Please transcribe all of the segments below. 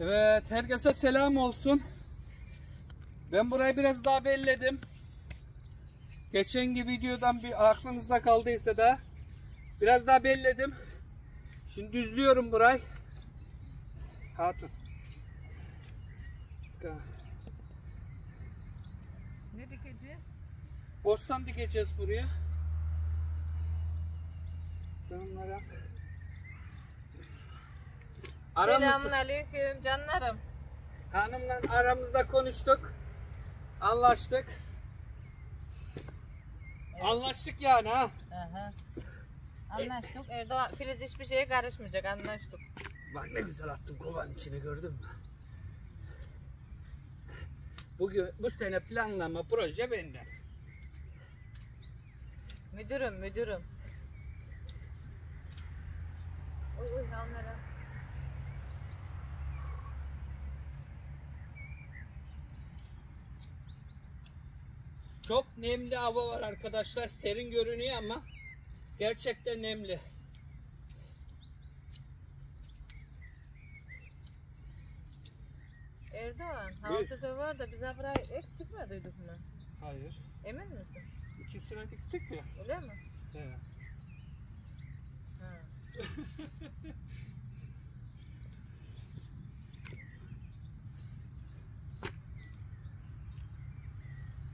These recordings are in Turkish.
Evet, herkese selam olsun. Ben burayı biraz daha belledim. Geçenki videodan bir aklınızda kaldıysa da biraz daha belledim. Şimdi düzlüyorum burayı. Hatun. Ne dikeceğiz? Bostan dikeceğiz buraya. Selamlar. Selamun Aramız, aleyküm canlarım. hanımla aramızda konuştuk. Anlaştık. Anlaştık yani ha. Aha. Anlaştık. Erdoğan Filiz hiçbir şeye karışmayacak anlaştık. Bak ne güzel attım kovanın içine gördün mü? Bugün bu sene planlama proje benden. Müdürüm müdürüm. Uy uy almera. Çok nemli hava var arkadaşlar. Serin görünüyor ama gerçekten nemli. Erdoğan haftada var da bize burayı ek çıkmadıydık mı? Hayır. Emin misin? İki sıra diktik ya. Öyle mi? Evet. Ha.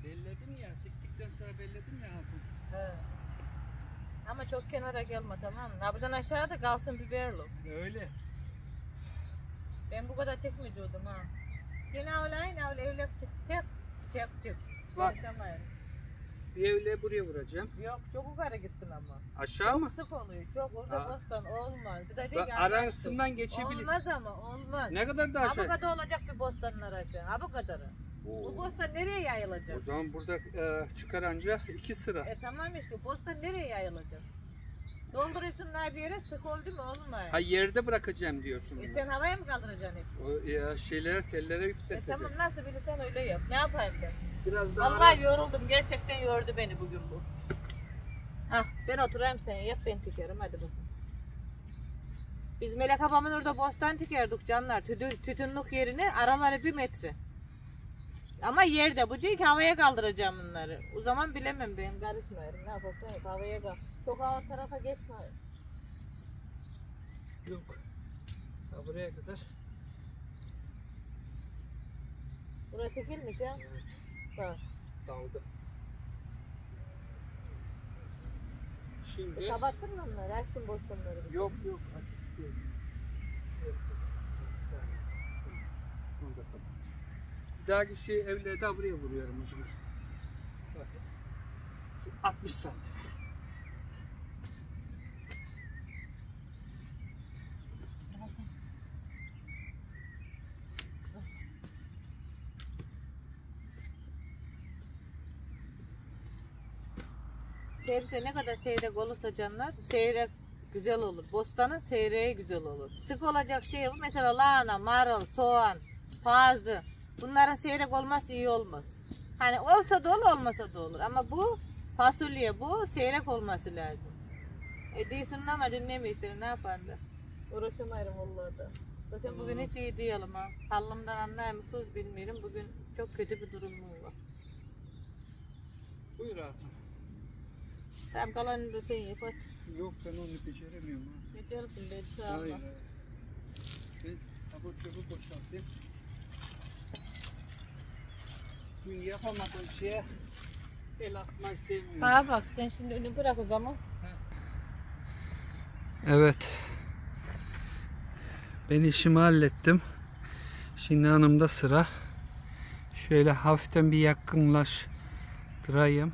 Belledim Diktikten sonra belledim ya hatun. He. Ama çok kenara gelme tamam mı? Ha, buradan aşağıda kalsın biberli. Öyle. Ben bu kadar tek vücudum ha. Yine öyle yine öyle evlilik çık tek tek tek. Bak. Yaşamayın. Bir evle buraya vuracağım. Yok çok yukarı gittin ama. Aşağı mı? Sık oluyor çok orada Aa. bostan olmaz. Bir de Bak arasından geçebilir. Olmaz ama olmaz. Ne kadar daha Ha bu aşağı? kadar olacak bir bostanın arası. Ha bu kadarı. Bu Oo. bostan nereye O yayılacak? zaman burada e, çıkar anca iki sıra. E tamam işte bostan nereye yayılacak? Dolduruyorsunlar bir yere sık oldu mu olmaz. Ha yerde bırakacağım diyorsun. E bunu. sen havaya mı kaldıracaksın hep? O ya şeylere tellere E yükselteceğim. tamam nasıl bilirsen öyle yap. Ne yapayım ben? Biraz daha Vallahi yoruldum. Gerçekten yordu beni bugün bu. Ah ben oturayım sen yap ben tikerim hadi bakalım. Biz Melek abamın orada bostan tikerdik canlar. Tütün, tütünlük yerine araları bir metre. Ama yerde bu diyor ki havaya kaldıracağım bunları. O zaman bilemem ben karışmıyorum. Ne yaparsan yap havaya kal. Çok hava tarafa geçme. yok. Ha, buraya kadar. Burası tikilmiş ha. Evet. Bak. Daldım. E, Şimdi kapattın mı onları? Açtın bostanları. yok yok açık değil. Onu da kapat. Dahaki şey evle de buraya vuruyorum zaman. Bak. 60 santim. Sebze ne kadar seyrek olursa canlar seyrek güzel olur. Bostanın seyreği güzel olur. Sık olacak şey. Mesela lahana, marul, soğan, pazı. Bunların seyrek olması iyi olmaz. Hani olsa da olur olmasa da olur. Ama bu fasulye bu seyrek olması lazım. E değilsin ama dinlemiyorsun ne yaparım ben? Uğraşamayırım vallahi da. Zaten bugün hiç iyi değilim ha. Halımdan anlar mısınız bilmiyorum. Bugün çok kötü bir durumum var. Buyur abi. Tamam kalanını da sen yap hadi. Yok ben onu beceremiyorum. Ha. Geçersin ben sağ ol. Hayır hayır. Ben abur cubur boşaltayım. Dün yapamadığım şeye el atmayı sevmiyorum. Ha bak sen şimdi önü bırak o zaman. Evet. Ben işimi hallettim. Şimdi hanımda sıra. Şöyle hafiften bir yakınlaştırayım.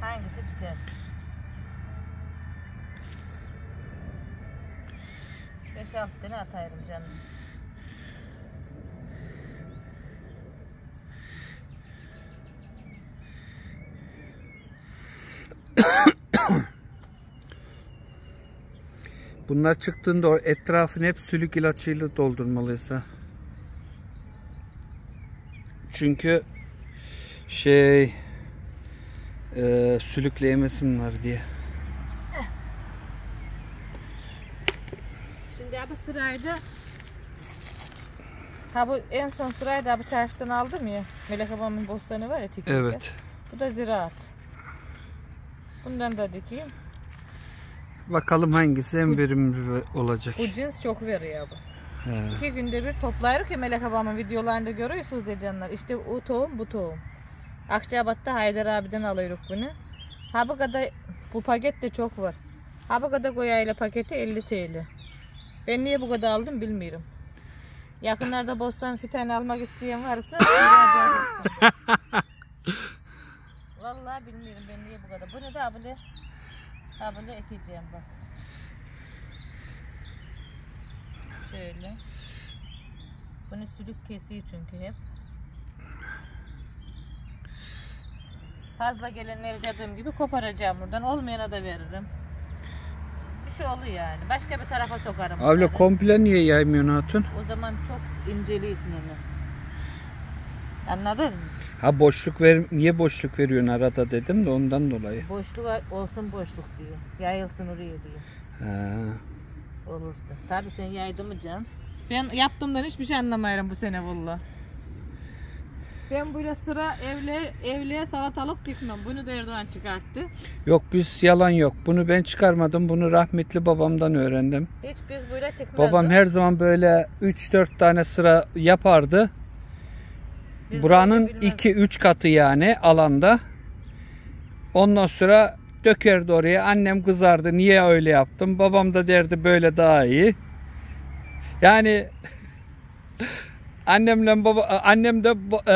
Hangisi güzel? Beş altı tane atayım canım. Bunlar çıktığında etrafını hep sülük ilaçıyla doldurmalıyız ha. Çünkü şey e, sülükle yemesin var diye. Şimdi abi sıraydı. Ha bu en son sıraydı abi çarşıdan aldım ya. Melek ablamın bostanı var ya tikildi. Evet. Bu da ziraat. Bundan da dikeyim. Bakalım hangisi en verimli olacak. Bu cins çok veriyor bu. He. İki günde bir toplayırız ya Melek ablamın videolarında görüyorsunuz ya canlar. İşte o tohum bu tohum. Akçabat'ta Haydar abiden alıyoruz bunu. Ha bu kadar bu paket de çok var. Ha bu kadar koyayla paketi 50 TL. Ben niye bu kadar aldım bilmiyorum. Yakınlarda bostan fitan almak isteyen varsa Vallahi bilmiyorum ben niye bu kadar. Bu ne de abone? Abone ekeceğim bak. Şöyle. Bunu sülük kesiyor çünkü hep. Fazla gelenleri dediğim gibi koparacağım buradan. Olmayana da veririm. Bir şey oluyor yani. Başka bir tarafa sokarım. Abla bunları. komple niye yaymıyorsun hatun? O zaman çok inceliyorsun onu. Anladın mı? Ha boşluk ver niye boşluk veriyorsun arada dedim de ondan dolayı. Boşluk olsun boşluk diyor. Yayılsın oraya diyor. Ha. Olursa. Tabii sen yaydın mı canım? Ben yaptığımdan hiçbir şey anlamıyorum bu sene valla. Ben böyle sıra evle, evliye salatalık dikmem. Bunu da Erdoğan çıkarttı. Yok biz yalan yok. Bunu ben çıkarmadım. Bunu rahmetli babamdan öğrendim. Hiç biz böyle dikmezdik. Babam her zaman böyle 3-4 tane sıra yapardı. Biz Buranın böyle bilmezdik. 2-3 katı yani alanda. Ondan sonra dökerdi oraya. Annem kızardı. Niye öyle yaptım? Babam da derdi böyle daha iyi. Yani annemle baba annem de e,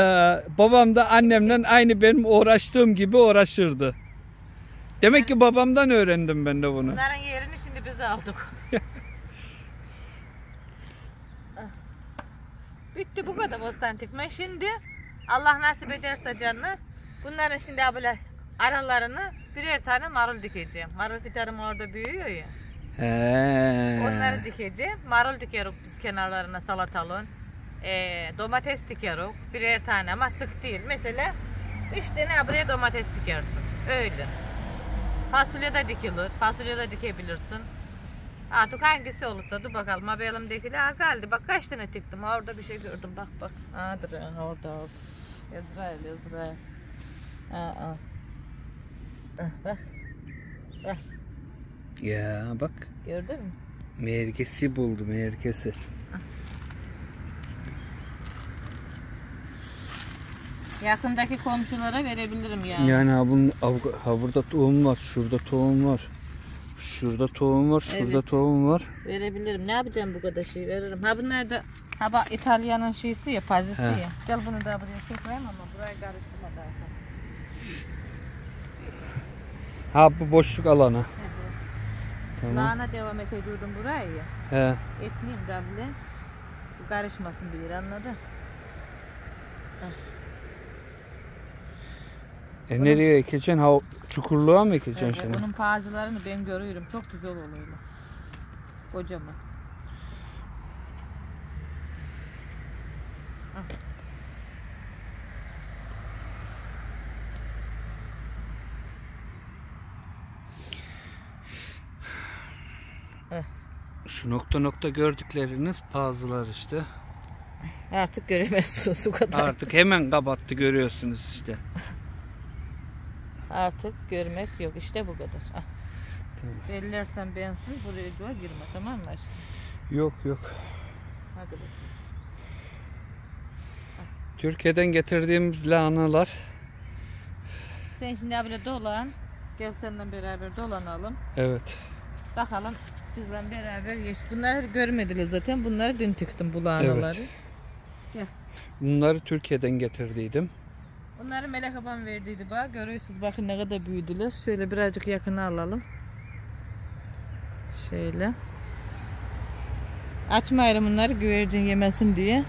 babam da annemle aynı benim uğraştığım gibi uğraşırdı. Demek ki babamdan öğrendim ben de bunu. Bunların yerini şimdi biz aldık. Bitti bu kadar bostan dikme. Şimdi Allah nasip ederse canlar bunların şimdi böyle aralarını birer tane marul dikeceğim. Marul fitarım orada büyüyor ya. He. Onları dikeceğim. Marul dikeriz biz kenarlarına salatalığın. Ee, domates dikeriz. Birer tane ama sık değil. Mesela üç tane buraya domates dikersin. Öyle. Fasulye de dikilir. Fasulye de dikebilirsin. Artık hangisi olursa dur bakalım. Ha benim dikili ha geldi. Bak kaç tane diktim. Ha orada bir şey gördüm. Bak bak. Ha, orada orada. Ezrail Ezrail. Ha. Ah, Bak. Bak. Ya bak. Gördün mü? Merkesi buldum merkesi. Yakındaki komşulara verebilirim yani. Yani ha, bunun, ha- burada tohum var, şurada tohum var. Şurada tohum var, şurada Evet. tohum var. Verebilirim. Ne yapacağım bu kadar şey veririm. Ha bunlar da ha bak İtalya'nın şeysi ya pazisi He. ya. Gel bunu da buraya sokayım ama burayı karıştırma daha sonra. Ha bu boşluk alanı. Tamam. Lahana devam ediyordum burayı ya. He. Etmeyeyim de bile. Bu karışmasın bir yere anladın? E nereye ekeceksin? Ha çukurluğa mı ekeceksin Evet, şimdi? bunun pazılarını ben görüyorum. Çok güzel oluyorlar. Kocaman. Şu nokta nokta gördükleriniz pazılar işte. Artık göremezsiniz o kadar. Artık hemen kapattı görüyorsunuz işte. Artık görmek yok. İşte bu kadar. Ah. Tamam. Bellersen bensin buraya cuğa girme tamam mı aşkım? Yok yok. Hadi bakalım. Türkiye'den getirdiğimiz lahanalar. Sen şimdi böyle dolan. Gel seninle beraber dolanalım. Evet. Bakalım sizle beraber geç. Bunları görmediniz zaten. Bunları dün tıktım bu lahanaları. Evet. Gel. Bunları Türkiye'den getirdiydim. Bunları Melek abam verdiydi bak. Görüyorsunuz bakın ne kadar büyüdüler. Şöyle birazcık yakına alalım. Şöyle. Açmayalım bunları güvercin yemesin diye.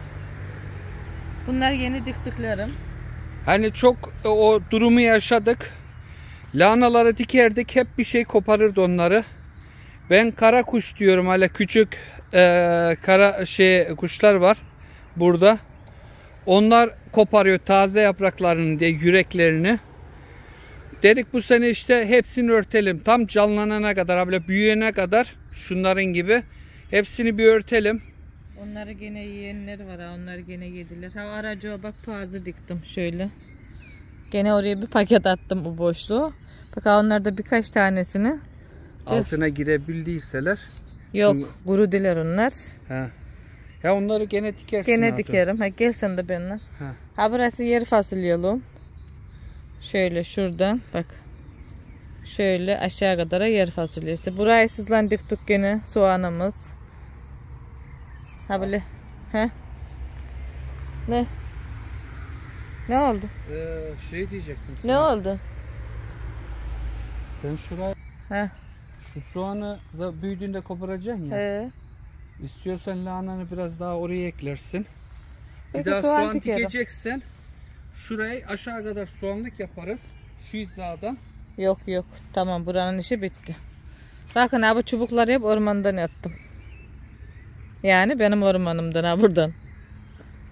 Bunlar yeni diktiklerim. Hani çok e, o durumu yaşadık. Lahanaları dikerdik hep bir şey koparırdı onları. Ben kara kuş diyorum hala küçük e, kara şey kuşlar var burada. Onlar koparıyor taze yapraklarını diye yüreklerini. Dedik bu sene işte hepsini örtelim. Tam canlanana kadar, böyle büyüyene kadar şunların gibi hepsini bir örtelim. Onları gene yiyenler var ha. Onları gene yediler. Ha aracıya bak pazı diktim şöyle. Gene oraya bir paket attım bu boşluğu. Bak ha onlarda birkaç tanesini. Altına girebildiyseler. Yok Şimdi- kuru diler onlar. Ha. Ya onları gene dikersin. Gene hatun. dikerim. Ha gel sen de benimle. Ha. Ha burası yer fasulyelu. Şöyle şuradan bak. Şöyle aşağı kadar yer fasulyesi. Burayı sızlan diktik gene soğanımız. Ha böyle. He? Ne? Ne oldu? Ee, şey diyecektim Ne oldu? Sen şuraya He. şu soğanı büyüdüğünde koparacaksın ya. He. İstiyorsan lahananı biraz daha oraya eklersin. Bir Peki, daha soğan soğan, dikeceksen şurayı aşağı kadar soğanlık yaparız. Şu hizadan. Yok yok. Tamam buranın işi bitti. Bakın abi çubukları hep ormandan attım. Yani benim ormanımdan ha buradan.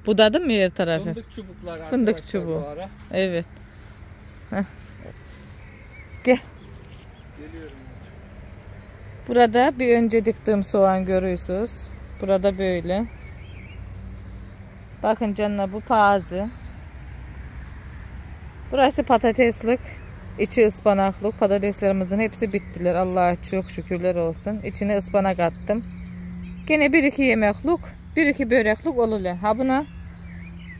Budadım mı yer tarafı? Fındık çubuklar Fındık çubuğu. Evet. Heh. Gel. Burada bir önce diktiğim soğan görüyorsunuz. Burada böyle. Bakın canına bu pazı. Burası patateslik. içi ıspanaklık. Patateslerimizin hepsi bittiler. Allah'a çok şükürler olsun. İçine ıspanak attım. Gene bir iki yemeklik, bir iki böreklik olurlar. Ha buna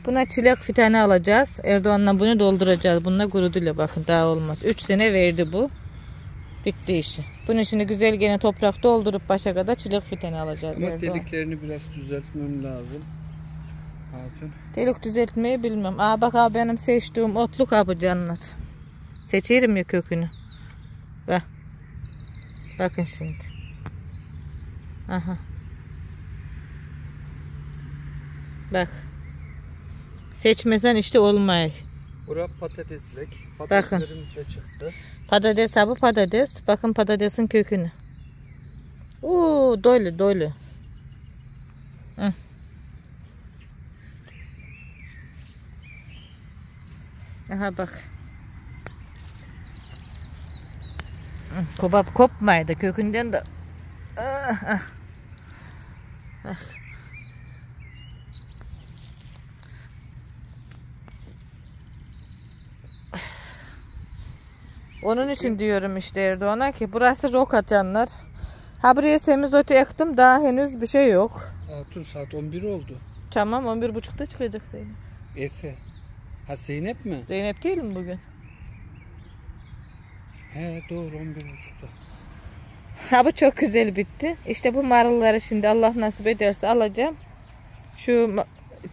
buna çilek fitani alacağız. Erdoğan'la bunu dolduracağız. Bununla kuruduyla bakın daha olmaz. 3 sene verdi bu. Bitti işi. Bunun şimdi güzel gene toprak doldurup başa kadar çilek fiteni alacağız. Ama Erdoğan. deliklerini biraz düzeltmem lazım. Hatun. Delik düzeltmeyi bilmem. Aa bak abi benim seçtiğim otluk abi canlar. Seçerim ya kökünü. Bak. Bakın şimdi. Aha. Bak. Seçmesen işte olmay. Bura patateslik. Patateslerimiz de çıktı. Patates abi patates. Bakın patatesin kökünü. Oo dolu dolu. Hı. Aha bak. Kobap kopmaydı kökünden de. Ah, ah. Ah. Onun için diyorum işte Erdoğan'a ki burası rok atanlar. Ha buraya semizotu ektim daha henüz bir şey yok. Hatun saat 11 oldu. Tamam 11.30'da çıkacak Zeynep. Efe. Ha Zeynep mi? Zeynep değil mi bugün? He doğru 11.30'da. Ha bu çok güzel bitti. İşte bu marulları şimdi Allah nasip ederse alacağım. Şu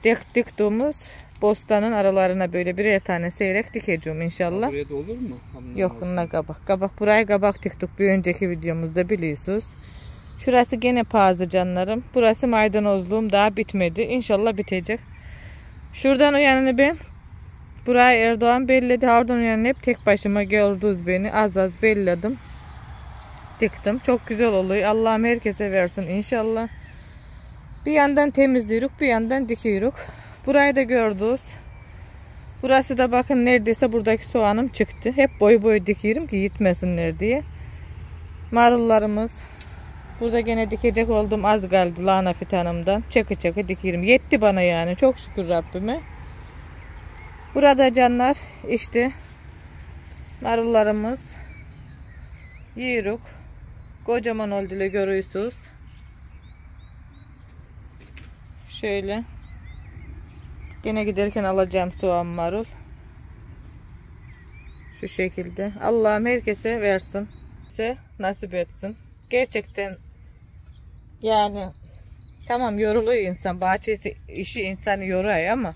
dik diktiğimiz bostanın aralarına böyle birer tane seyrek dikeceğim inşallah. Buraya da olur mu? Hamle Yok olsun. bunlar kabak. Kabak buraya kabak diktik bir önceki videomuzda biliyorsunuz. Şurası gene pazı canlarım. Burası maydanozluğum daha bitmedi. İnşallah bitecek. Şuradan o yanını ben buraya Erdoğan belledi. Oradan o yanını hep tek başıma gördünüz beni. Az az belledim. Diktim. Çok güzel oluyor. Allah'ım herkese versin inşallah. Bir yandan temizliyoruz, bir yandan dikiyoruz. Burayı da gördünüz. Burası da bakın neredeyse buradaki soğanım çıktı. Hep boy boy dikiyorum ki gitmesinler diye. Marullarımız. Burada gene dikecek oldum az kaldı lahana fitanımdan. Çakı çakı dikiyorum. Yetti bana yani. Çok şükür Rabbime. Burada canlar işte marullarımız. Yiyoruz. Kocaman oldular görüyorsunuz. Şöyle. Gene giderken alacağım soğan marul. Şu şekilde. Allah'ım herkese versin. Size nasip etsin. Gerçekten yani tamam yoruluyor insan. Bahçesi işi insanı yoruyor ama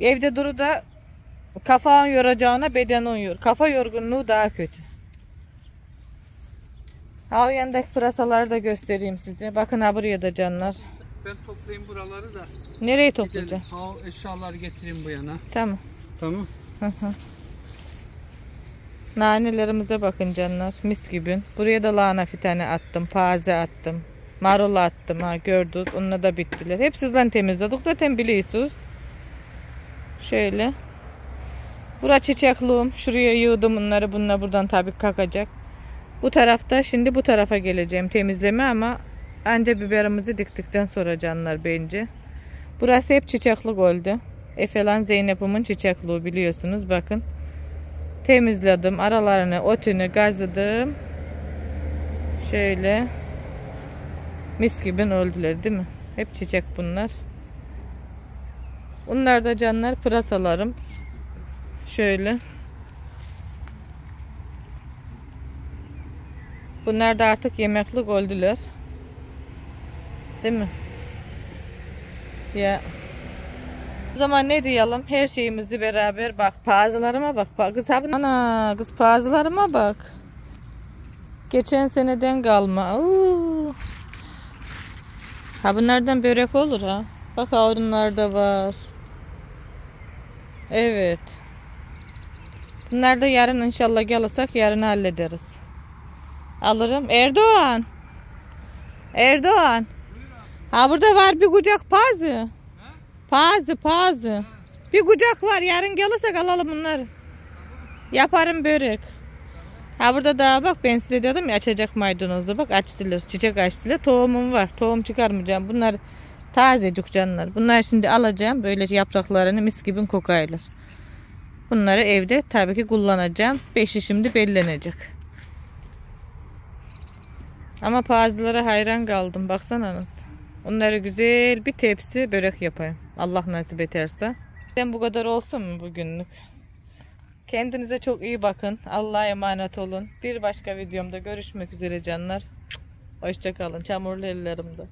evde duru da kafanı yoracağına bedenin yor. Kafa yorgunluğu daha kötü. Ha o yandaki pırasaları da göstereyim size. Bakın ha buraya da canlar. Ben toplayayım buraları da. Nereye toplayacağım? Ha o eşyaları getireyim bu yana. Tamam. Tamam. Hı hı. Nanelerimize bakın canlar. Mis gibi. Buraya da lahana fitane attım. Paze attım. Marul attım ha gördünüz. Onunla da bittiler. Hep sizden temizledik. Zaten biliyorsunuz. Şöyle. Bura çiçekluğum. Şuraya yığdım bunları. Bunlar buradan tabii kakacak. Bu tarafta şimdi bu tarafa geleceğim temizleme ama anca biberimizi diktikten sonra canlar bence. Burası hep çiçeklik oldu. Efelan Zeynep'imin çiçekluğu biliyorsunuz bakın. Temizledim aralarını otunu gazladım. Şöyle mis gibi öldüler değil mi? Hep çiçek bunlar. Bunlar da canlar pırasalarım. Şöyle. Bunlar da artık yemeklik öldüler. Değil mi? Ya. O zaman ne diyelim? Her şeyimizi beraber bak. Pazılarıma bak. Kız abi ana kız pazılarıma bak. Geçen seneden kalma. Oo. Ha bunlardan börek olur ha. Bak onlar da var. Evet. Bunlar da yarın inşallah gelirsek yarın hallederiz. Alırım. Erdoğan. Erdoğan. Ha burada var bir kucak pazı. Pazı pazı. Bir kucak var. Yarın gelirsek alalım bunları. Yaparım börek. Ha burada daha bak ben size dedim ya açacak maydanozlu. Bak açtılar. Çiçek açtılar. Tohumum var. Tohum çıkarmayacağım. Bunlar tazecik canlar. Bunları şimdi alacağım. Böyle yapraklarını mis gibi kokaylar. Bunları evde tabii ki kullanacağım. Beşi şimdi bellenecek. Ama pazılara hayran kaldım. Baksana nasıl. Onları güzel bir tepsi börek yapayım. Allah nasip ederse. Ben bu kadar olsun mu bugünlük? Kendinize çok iyi bakın. Allah'a emanet olun. Bir başka videomda görüşmek üzere canlar. Hoşçakalın. Çamurlu ellerimde.